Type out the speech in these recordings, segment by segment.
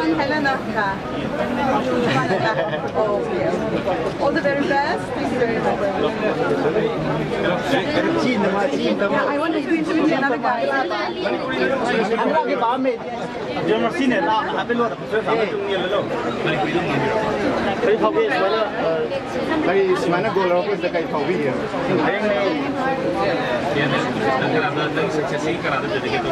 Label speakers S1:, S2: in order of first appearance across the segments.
S1: San Helena. All the very best. Thank you very much. Yeah, I want to interview another guy.
S2: I'm not going to Ahmed. You
S3: have seen
S4: it. I have been very Ismana Golrop
S5: is the guy for here.
S4: Successfully करा देते थे तो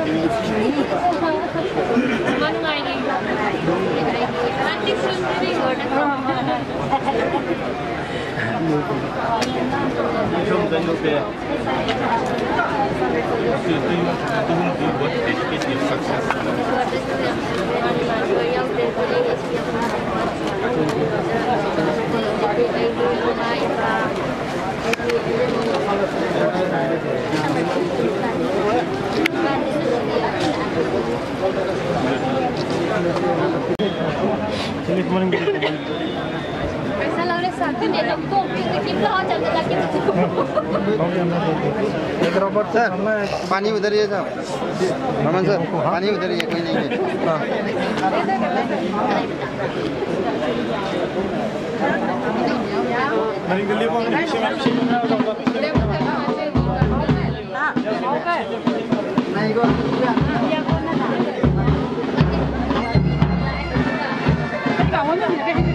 S4: You've been doing what dedicated success.
S3: Sini kemarin gitu.
S5: Salah udah satu dia nak kopi kita lah jangan lagi betul.
S2: Sir पानी उधर ही है साहब Raman sir पानी उधर ही है कोई नहीं है
S3: Mari gali
S1: 我
S2: 问你。